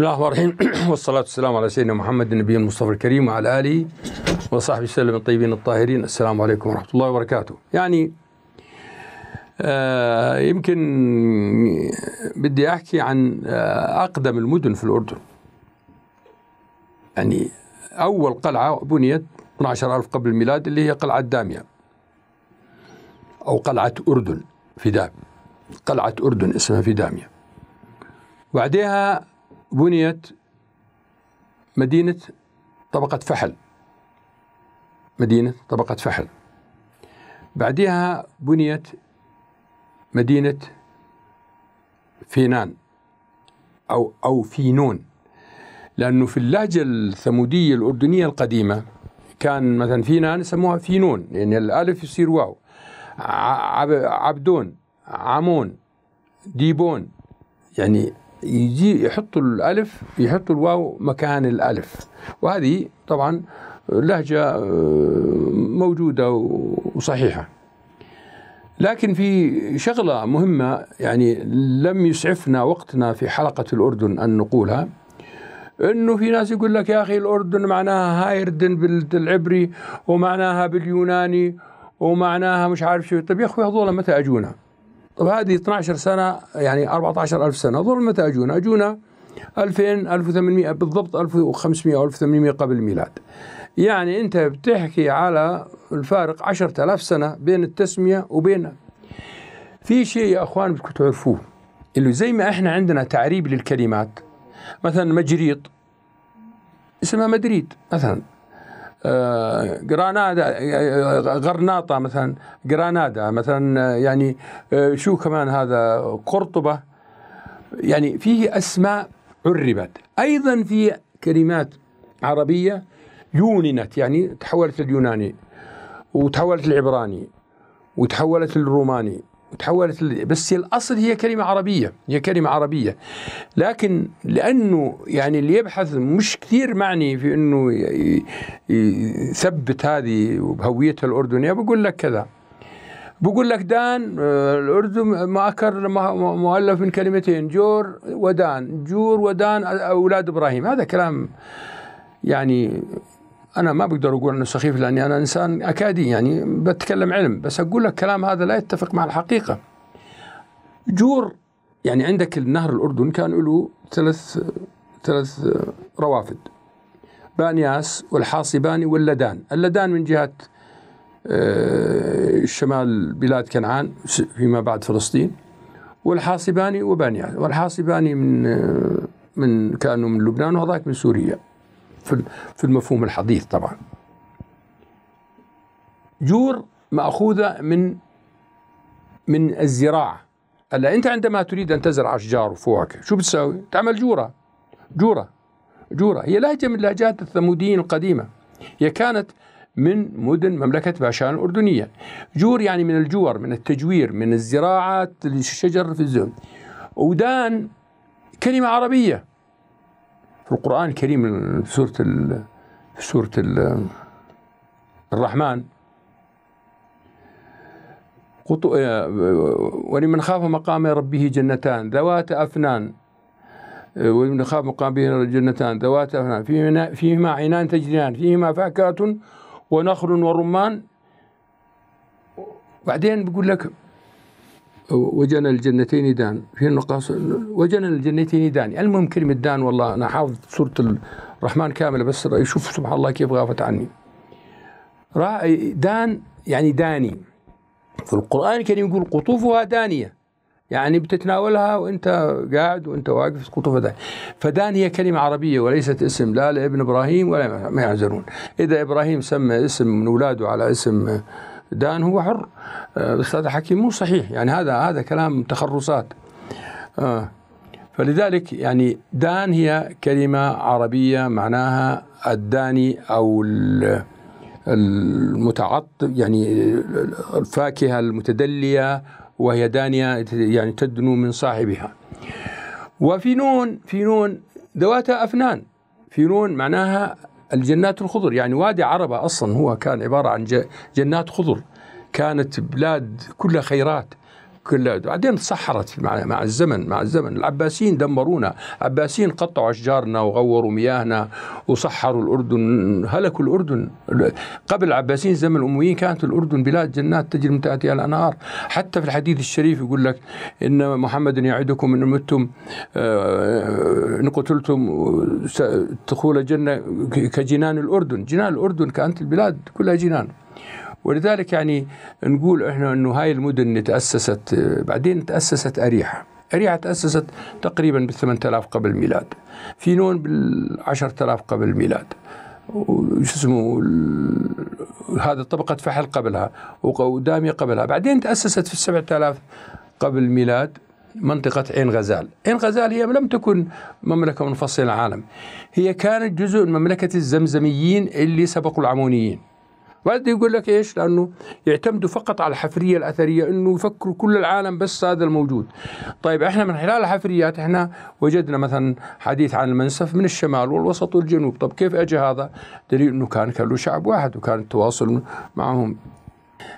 بسم الله الرحمن الرحيم. والصلاة والسلام على سيدنا محمد النبي المصطفى الكريم وعلى آله وصحبه وسلم الطيبين الطاهرين. السلام عليكم ورحمة الله وبركاته. يعني آه يمكن بدي أحكي عن آه أقدم المدن في الأردن. يعني أول قلعة بنيت 12000 قبل الميلاد اللي هي قلعة دامية أو قلعة أردن في دام قلعة أردن اسمها في دامية بعدها بنيت مدينة طبقة فحل. مدينة طبقة فحل. بعدها بنيت مدينة فينان أو أو فينون. لأنه في اللهجة الثمودية الأردنية القديمة كان مثلا فينان يسموها فينون يعني الألف يصير واو. عبدون عمون ديبون يعني يجي يحطوا الألف يحطوا الواو مكان الألف. وهذه طبعا لهجة موجودة وصحيحة. لكن في شغلة مهمة يعني لم يسعفنا وقتنا في حلقة الأردن أن نقولها. إنه في ناس يقول لك يا أخي الأردن معناها هايردن بالعبري ومعناها باليوناني ومعناها مش عارف شو. طيب يا أخوي هذول متى أجونا؟ طب هذه 12 سنة يعني 14 ألف سنة. هذول متى أجونا أجونا 2000 1800 بالضبط 1500 أو 1800 قبل الميلاد. يعني أنت بتحكي على الفارق 10000 سنة بين التسمية وبين. في شيء يا أخوان بدكم تعرفوه اللي زي ما إحنا عندنا تعريب للكلمات مثلا مجريط اسمها مدريد مثلا. جرانادا غرناطة مثلا جرانادا مثلا يعني شو كمان هذا قرطبة. يعني فيه أسماء عربت. أيضا في كلمات عربية يوننت يعني تحولت لليوناني وتحولت للعبراني وتحولت للروماني. تحولت بس الأصل هي كلمة عربية هي كلمة عربية. لكن لأنه يعني اللي يبحث مش كثير معني في إنه يثبت هذه بهويتها الأردنية. بقول لك كذا. بقول لك دان الأردن مؤكر مؤلف من كلمتين جور ودان. جور ودان أولاد إبراهيم. هذا كلام يعني أنا ما بقدر أقول إنه سخيف لأني أنا إنسان أكادي يعني بتكلم علم بس أقول لك كلام هذا لا يتفق مع الحقيقة. جور يعني عندك النهر الأردن كان له ثلاث ثلاث روافد بانياس والحاصباني واللدان. اللدان من جهة شمال بلاد كنعان فيما بعد فلسطين. والحاصباني وبانياس والحاصباني من من كانوا من لبنان وهذاك من سوريا. في المفهوم الحديث طبعا. جور مأخوذة من من الزراعة. هلا أنت عندما تريد أن تزرع أشجار وفواكه شو بتساوي؟ تعمل جورة. جورة. جورة. هي لهجة من لهجات الثموديين القديمة. هي كانت من مدن مملكة باشان الأردنية. جور يعني من الجور من التجوير من الزراعة الشجر في الزون ودان كلمة عربية. في القرآن الكريم في سورة ال في سورة ال الرحمن. ولمن خاف مقام ربه جنتان ذوات أفنان. ولمن خاف مقام ربه جنتان ذوات أفنان. فيهما عينان تجريان فيهما فاكهة ونخل ورمان. بعدين بيقول لك وجن الجنتين دان. في النقاص وجن الجنتين دان. المهم كلمة دان والله أنا حافظ سورة الرحمن كاملة بس شوف سبحان الله كيف غافت عني. دان يعني داني. في القرآن الكريم يقول قطوفها دانية. يعني بتتناولها وأنت قاعد وأنت واقف قطوفها دانية. فدان هي كلمة عربية وليست اسم لا لابن إبراهيم ولا ما يعزرون إذا إبراهيم سمى اسم من أولاده على اسم دان هو حر. بس هذا حكي مو صحيح. يعني هذا هذا كلام تخرصات. آه فلذلك يعني دان هي كلمة عربية معناها الداني أو المتعطف يعني الفاكهة المتدلية وهي دانية يعني تدنو من صاحبها. وفي نون في نون ذواتها أفنان. في نون معناها الجنات الخضر. يعني وادي عربة أصلا هو كان عبارة عن جنات خضر. كانت بلاد كلها خيرات. كلها بعدين تصحرت مع, مع الزمن مع الزمن. العباسيين دمرونا. العباسيين قطعوا أشجارنا وغوروا مياهنا وصحروا الأردن. هلكوا الأردن. قبل العباسيين زمن الأمويين كانت الأردن بلاد جنات تجري من تحتها الأنهار. حتى في الحديث الشريف يقول لك إن محمد يعدكم إن متم آه، إن قتلتم تدخل الجنة كجنان الأردن. جنان الأردن كانت البلاد كلها جنان. ولذلك يعني نقول إحنا إنه هاي المدن اللي تأسست بعدين تأسست أريحة. أريحة تأسست تقريبا بال 8000 قبل الميلاد. فينون بال 10000 قبل الميلاد. وش اسمه؟ هذا طبقة فحل قبلها ودامية قبلها. بعدين تأسست في 7000 قبل الميلاد منطقة عين غزال. عين غزال هي لم تكن مملكة منفصلة العالم. هي كانت جزء من مملكة الزمزميين اللي سبقوا العمونيين. بعد يقول لك إيش؟ لأنه يعتمدوا فقط على الحفرية الأثرية إنه يفكروا كل العالم بس هذا الموجود. طيب إحنا من خلال الحفريات إحنا وجدنا مثلا حديث عن المنسف من الشمال والوسط والجنوب، طب كيف اجى هذا؟ دليل إنه كان كان له شعب واحد وكان التواصل معهم.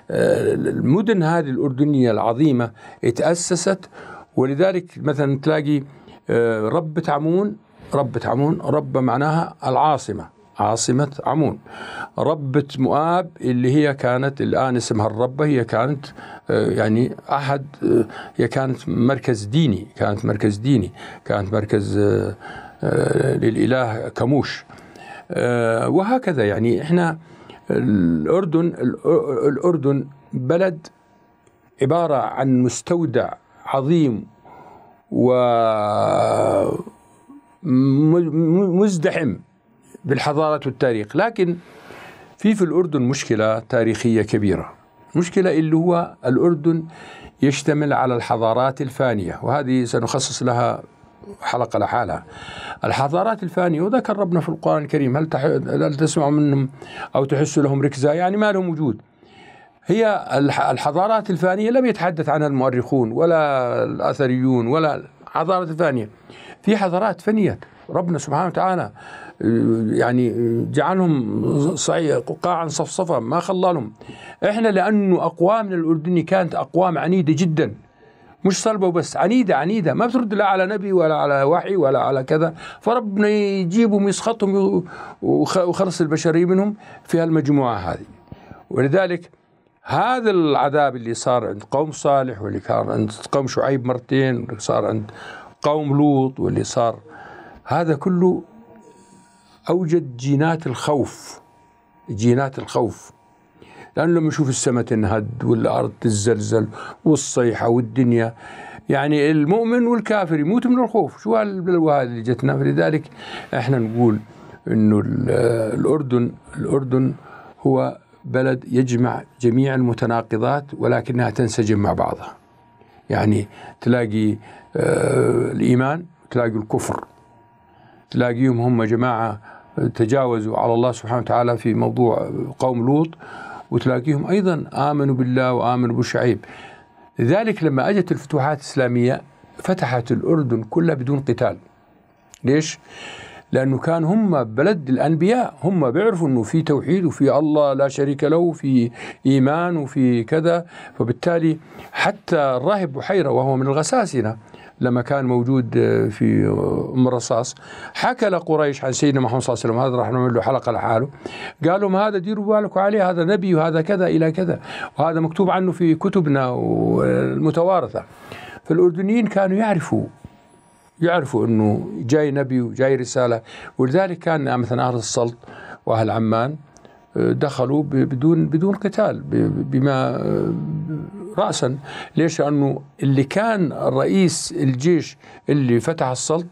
المدن هذه الأردنية العظيمة تأسست ولذلك مثلا تلاقي آه، ربة عمون ربة عمون ربة معناها العاصمة عاصمة عمون. ربة مؤاب اللي هي كانت الآن اسمها الربة هي كانت آه، يعني أحد آه، هي كانت مركز ديني كانت مركز ديني كانت مركز آه، للإله كموش. وهكذا يعني إحنا الأردن الأردن بلد عبارة عن مستودع عظيم ومزدحم بالحضارة والتاريخ. لكن في في الأردن مشكلة تاريخية كبيرة. مشكلة اللي هو الأردن يشتمل على الحضارات الفانية وهذه سنخصص لها حلقة لحالها. الحضارات الفانية وذكر ربنا في القرآن الكريم هل, تح... هل تسمع منهم أو تحس لهم ركزة؟ يعني ما لهم وجود. هي الحضارات الفانية لم يتحدث عنها المؤرخون ولا الأثريون ولا الحضارات الفانية. في حضارات فنيت ربنا سبحانه وتعالى يعني جعلهم صحيح قاعا صفصفا ما خلالهم إحنا لأنه اقوامنا الاردني كانت أقوام عنيدة جدا. مش صلبة وبس عنيدة عنيدة. ما بترد لا على نبي ولا على وحي ولا على كذا. فربنا يجيبهم يسخطهم وخلص البشرية منهم في هالمجموعة هذه. ولذلك هذا العذاب اللي صار عند قوم صالح واللي كان عند قوم شعيب مرتين واللي صار عند قوم لوط واللي صار هذا كله أوجد جينات الخوف جينات الخوف. لأنه لما نشوف السماء تنهد والأرض تتزلزل والصيحة والدنيا يعني المؤمن والكافر يموت من الخوف. شو هالبلوى هذه اللي جتنا؟ فلذلك إحنا نقول إنه الأردن الأردن هو بلد يجمع جميع المتناقضات ولكنها تنسجم مع بعضها. يعني تلاقي آه الإيمان تلاقي الكفر. تلاقيهم هم جماعة تجاوزوا على الله سبحانه وتعالى في موضوع قوم لوط وتلاقيهم أيضا آمنوا بالله وآمنوا بشعيب لذلك لما أجت الفتوحات الإسلامية فتحت الأردن كلها بدون قتال. ليش؟ لأنه كان هم بلد الأنبياء هم بيعرفوا إنه في توحيد وفي الله لا شريك له وفي إيمان وفي كذا. فبالتالي حتى الراهب بحيرة وهو من الغساسنة لما كان موجود آه، في آه، أم الرصاص. حكى لقريش عن سيدنا محمد صلى الله عليه وسلم هذا راح نعمل له حلقة لحاله. قال لهم هذا ديروا بالكم عليه هذا نبي وهذا كذا إلى كذا وهذا مكتوب عنه في كتبنا المتوارثة. فالأردنيين كانوا يعرفوا يعرفوا إنه جاي نبي وجاي رسالة. ولذلك كان مثلا أهل السلط وأهل عمان آه، دخلوا بدون بدون قتال بما راسا. ليش؟ لأنه اللي كان رئيس الجيش اللي فتح السلط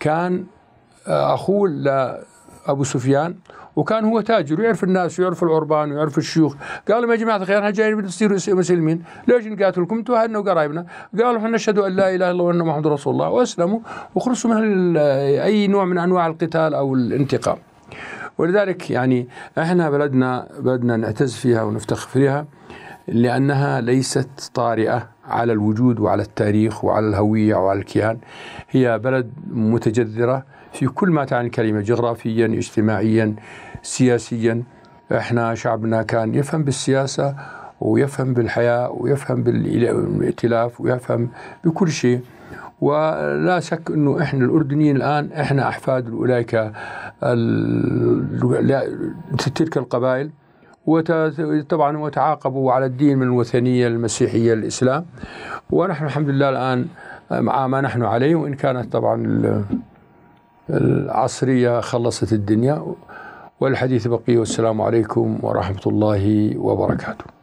كان آه، أخوه لأبو سفيان وكان هو تاجر ويعرف الناس ويعرف العربان ويعرف الشيوخ. قالوا يا جماعة الخير إحنا جايين نصير مسلمين؟ ليش نقاتلكم؟ أنتم اهلنا وقرايبنا. قالوا إحنا نشهد أن لا إله إلا الله وأن محمد رسول الله وأسلموا وخلصوا من أي نوع من أنواع القتال أو الانتقام. ولذلك يعني إحنا بلدنا بلدنا نعتز فيها ونفتخر فيها. لأنها ليست طارئة على الوجود وعلى التاريخ وعلى الهوية وعلى الكيان. هي بلد متجذرة في كل ما تعني الكلمة جغرافيا اجتماعيا سياسيا. إحنا شعبنا كان يفهم بالسياسة ويفهم بالحياة ويفهم بالائتلاف ويفهم بكل شيء. ولا شك إنه إحنا الأردنيين الآن إحنا أحفاد اولئك تلك القبائل. وطبعا وتعاقبوا على الدين من الوثنية المسيحية الإسلام. ونحن الحمد لله الآن مع ما نحن عليه وإن كانت طبعا العصرية خلصت الدنيا. والحديث بقي والسلام عليكم ورحمة الله وبركاته.